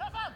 一二